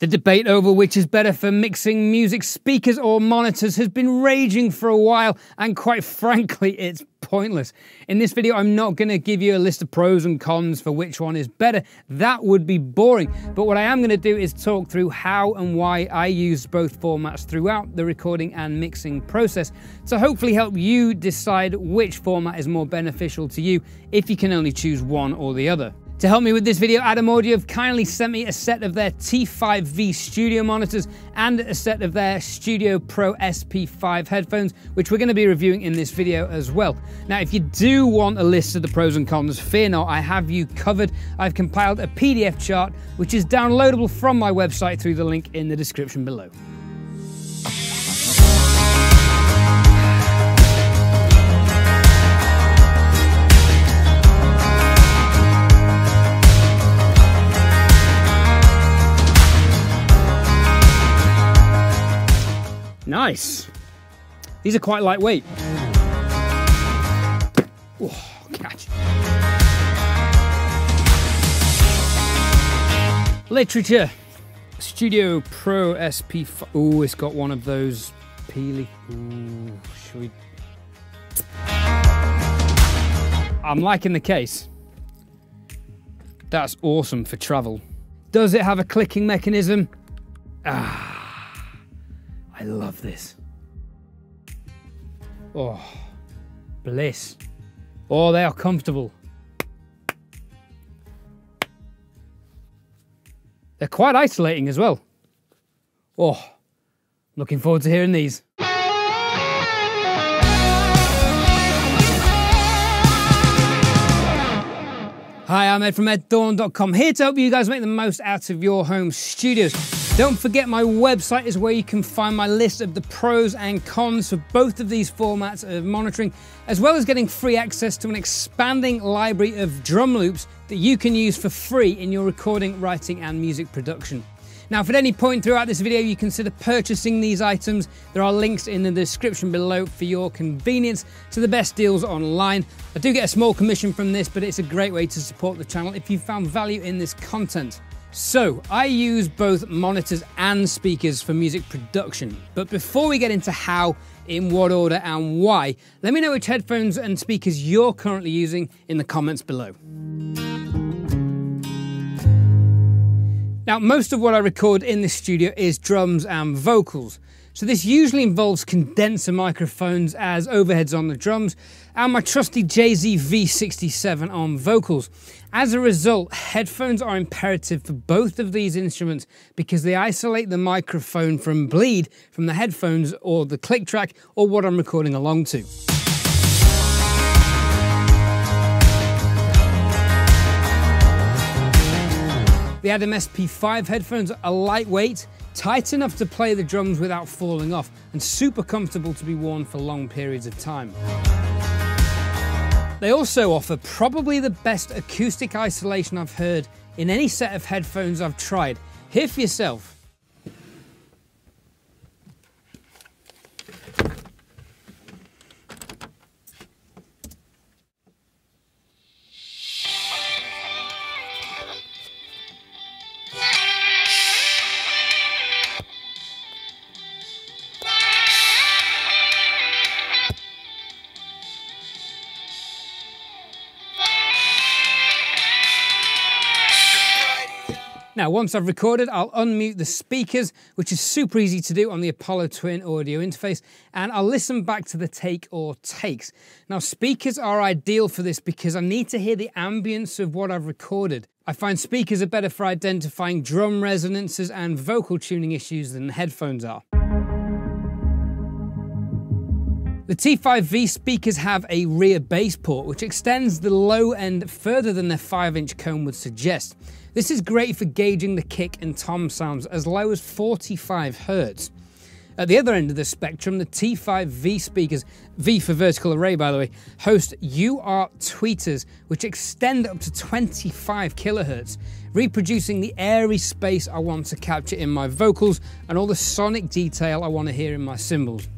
The debate over which is better for mixing music, speakers or monitors has been raging for a while, and quite frankly, it's pointless. In this video, I'm not going to give you a list of pros and cons for which one is better. That would be boring. But what I am going to do is talk through how and why I use both formats throughout the recording and mixing process to hopefully help you decide which format is more beneficial to you if you can only choose one or the other. To help me with this video, Adam Audio have kindly sent me a set of their T5V studio monitors and a set of their Studio Pro SP5 headphones, which we're going to be reviewing in this video as well. Now, if you do want a list of the pros and cons, fear not, I have you covered. I've compiled a PDF chart, which is downloadable from my website through the link in the description below. Nice. These are quite lightweight. Oh, catch. Literature. Studio Pro SP. Oh, it's got one of those peely. Ooh, should we? I'm liking the case. That's awesome for travel. Does it have a clicking mechanism? Ah. I love this. Oh, bliss. Oh, they are comfortable. They're quite isolating as well. Oh, looking forward to hearing these. Hi, I'm Ed from edthorne.com, here to help you guys make the most out of your home studios. Don't forget my website is where you can find my list of the pros and cons for both of these formats of monitoring, as well as getting free access to an expanding library of drum loops that you can use for free in your recording, writing and music production. Now, if at any point throughout this video you consider purchasing these items, there are links in the description below for your convenience to the best deals online. I do get a small commission from this, but it's a great way to support the channel if you found value in this content. So, I use both monitors and speakers for music production, but before we get into how, in what order, and why, let me know which headphones and speakers you're currently using in the comments below. Now, most of what I record in this studio is drums and vocals. So this usually involves condenser microphones as overheads on the drums and my trusty JZ V67 on vocals. As a result, headphones are imperative for both of these instruments because they isolate the microphone from bleed from the headphones or the click track or what I'm recording along to. The Adam SP5 headphones are lightweight, tight enough to play the drums without falling off, and super comfortable to be worn for long periods of time. They also offer probably the best acoustic isolation I've heard in any set of headphones I've tried. Hear for yourself. Now, once I've recorded, I'll unmute the speakers, which is super easy to do on the Apollo Twin audio interface, and I'll listen back to the take or takes. Now, speakers are ideal for this because I need to hear the ambience of what I've recorded. I find speakers are better for identifying drum resonances and vocal tuning issues than headphones are. The T5V speakers have a rear bass port, which extends the low end further than their 5 inch cone would suggest. This is great for gauging the kick and tom sounds as low as 45 Hz. At the other end of the spectrum, the T5V speakers, V for vertical array by the way, host UART tweeters which extend up to 25 kHz, reproducing the airy space I want to capture in my vocals and all the sonic detail I want to hear in my cymbals.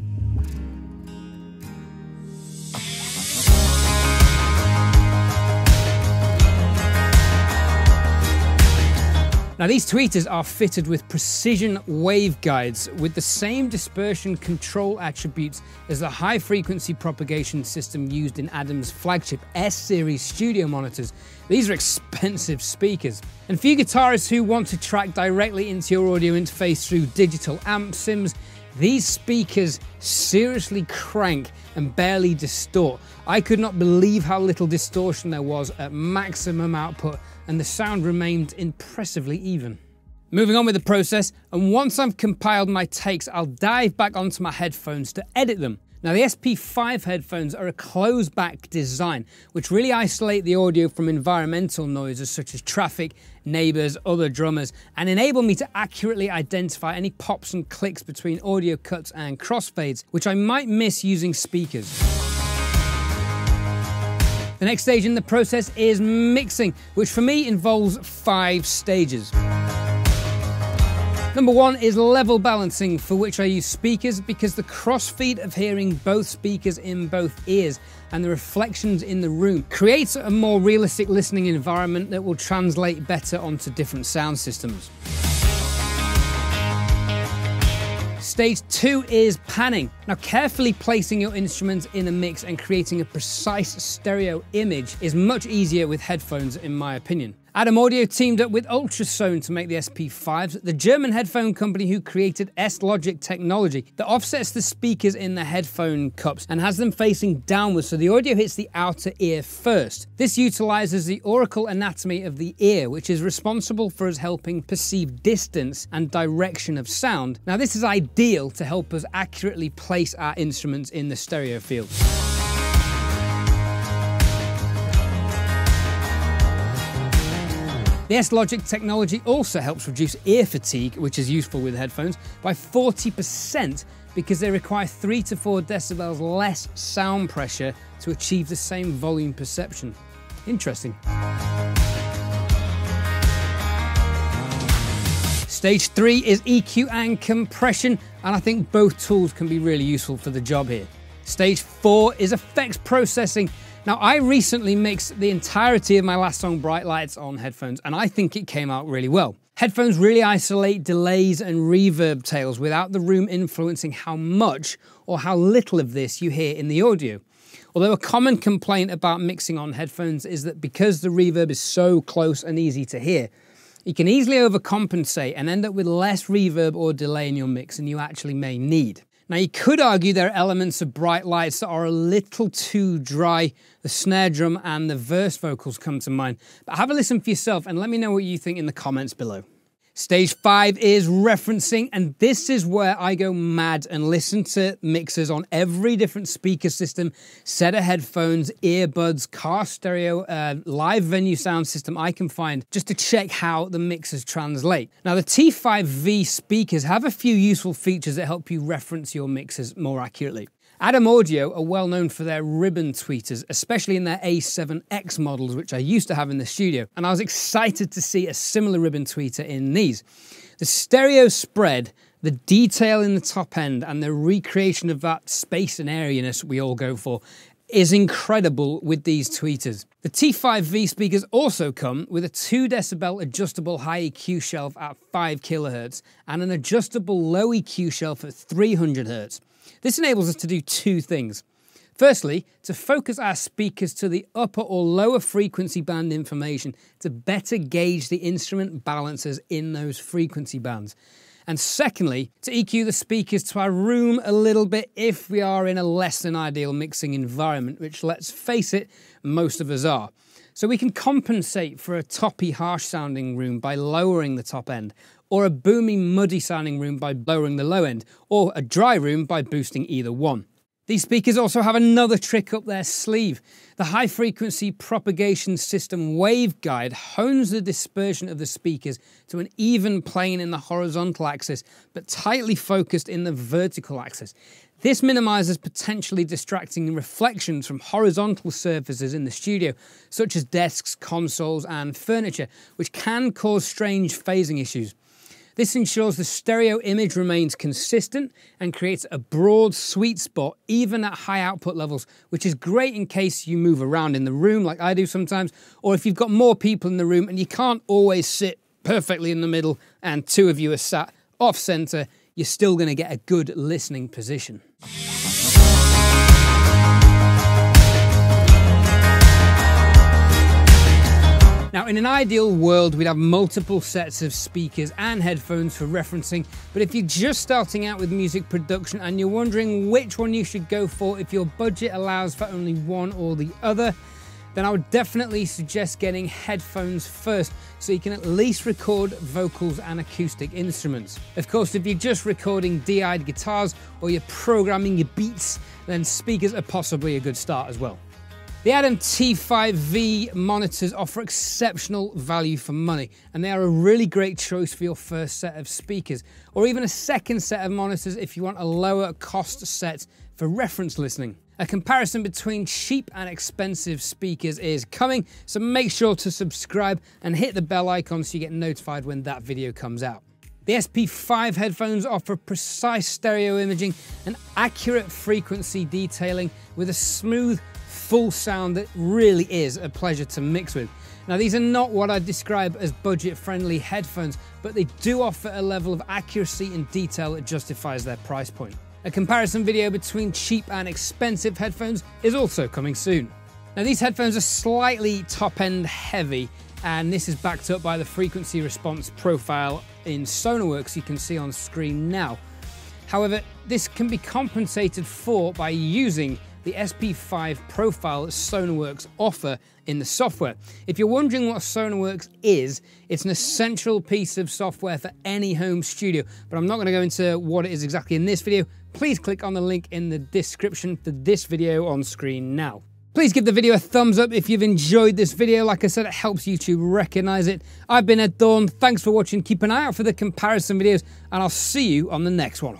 Now these tweeters are fitted with precision waveguides with the same dispersion control attributes as the high frequency propagation system used in Adam's flagship S-series studio monitors. These are expensive speakers. And for you guitarists who want to track directly into your audio interface through digital amp sims, these speakers seriously crank and barely distort. I could not believe how little distortion there was at maximum output and the sound remained impressively even. Moving on with the process, and once I've compiled my takes, I'll dive back onto my headphones to edit them. Now the SP5 headphones are a closed back design, which really isolate the audio from environmental noises such as traffic, neighbors, other drummers, and enable me to accurately identify any pops and clicks between audio cuts and crossfades, which I might miss using speakers. The next stage in the process is mixing, which for me involves five stages. Number one is level balancing, for which I use speakers because the crossfeed of hearing both speakers in both ears and the reflections in the room creates a more realistic listening environment that will translate better onto different sound systems. Stage two is panning. Now, carefully placing your instruments in a mix and creating a precise stereo image is much easier with headphones, in my opinion. Adam Audio teamed up with Ultrasone to make the SP5s, the German headphone company who created S-Logic technology that offsets the speakers in the headphone cups and has them facing downwards so the audio hits the outer ear first. This utilizes the auricle anatomy of the ear, which is responsible for us helping perceive distance and direction of sound. Now this is ideal to help us accurately place our instruments in the stereo field. The S-Logic technology also helps reduce ear fatigue, which is useful with headphones, by 40% because they require 3 to 4 decibels less sound pressure to achieve the same volume perception. Interesting. Stage 3 is EQ and compression, and I think both tools can be really useful for the job here. Stage 4 is effects processing, now, I recently mixed the entirety of my last song, Bright Lights, on headphones, and I think it came out really well. Headphones really isolate delays and reverb tails without the room influencing how much or how little of this you hear in the audio. Although a common complaint about mixing on headphones is that because the reverb is so close and easy to hear, you can easily overcompensate and end up with less reverb or delay in your mix than you actually may need. Now, you could argue there are elements of bright lights that are a little too dry. The snare drum and the verse vocals come to mind. But have a listen for yourself and let me know what you think in the comments below. Stage five is referencing, and this is where I go mad and listen to mixers on every different speaker system, set of headphones, earbuds, car stereo, uh, live venue sound system I can find just to check how the mixers translate. Now, the T5V speakers have a few useful features that help you reference your mixers more accurately. Adam Audio are well known for their ribbon tweeters, especially in their A7X models, which I used to have in the studio, and I was excited to see a similar ribbon tweeter in these. The stereo spread, the detail in the top end, and the recreation of that space and airiness we all go for is incredible with these tweeters. The T5V speakers also come with a 2 decibel adjustable high EQ shelf at 5 kHz and an adjustable low EQ shelf at 300 Hz. This enables us to do two things. Firstly, to focus our speakers to the upper or lower frequency band information to better gauge the instrument balances in those frequency bands. And secondly, to EQ the speakers to our room a little bit if we are in a less than ideal mixing environment, which let's face it, most of us are. So we can compensate for a toppy, harsh sounding room by lowering the top end, or a boomy, muddy sounding room by lowering the low end, or a dry room by boosting either one. These speakers also have another trick up their sleeve. The high frequency propagation system waveguide hones the dispersion of the speakers to an even plane in the horizontal axis, but tightly focused in the vertical axis. This minimizes potentially distracting reflections from horizontal surfaces in the studio, such as desks, consoles, and furniture, which can cause strange phasing issues. This ensures the stereo image remains consistent and creates a broad sweet spot even at high output levels, which is great in case you move around in the room like I do sometimes, or if you've got more people in the room and you can't always sit perfectly in the middle and two of you are sat off center, you're still going to get a good listening position. Now, in an ideal world, we'd have multiple sets of speakers and headphones for referencing, but if you're just starting out with music production and you're wondering which one you should go for if your budget allows for only one or the other, then I would definitely suggest getting headphones first so you can at least record vocals and acoustic instruments. Of course, if you're just recording DI'd guitars or you're programming your beats, then speakers are possibly a good start as well. The ADAM T5V monitors offer exceptional value for money, and they are a really great choice for your first set of speakers, or even a second set of monitors if you want a lower cost set for reference listening. A comparison between cheap and expensive speakers is coming, so make sure to subscribe and hit the bell icon so you get notified when that video comes out. The SP5 headphones offer precise stereo imaging and accurate frequency detailing with a smooth, full sound that really is a pleasure to mix with. Now these are not what I describe as budget friendly headphones, but they do offer a level of accuracy and detail that justifies their price point. A comparison video between cheap and expensive headphones is also coming soon. Now these headphones are slightly top end heavy and this is backed up by the frequency response profile in Sonarworks you can see on screen now. However, this can be compensated for by using the SP5 profile that Sonarworks offer in the software. If you're wondering what Sonarworks is, it's an essential piece of software for any home studio, but I'm not going to go into what it is exactly in this video. Please click on the link in the description for this video on screen now. Please give the video a thumbs up if you've enjoyed this video. Like I said, it helps YouTube recognize it. I've been Ed Thorne. Thanks for watching. Keep an eye out for the comparison videos, and I'll see you on the next one.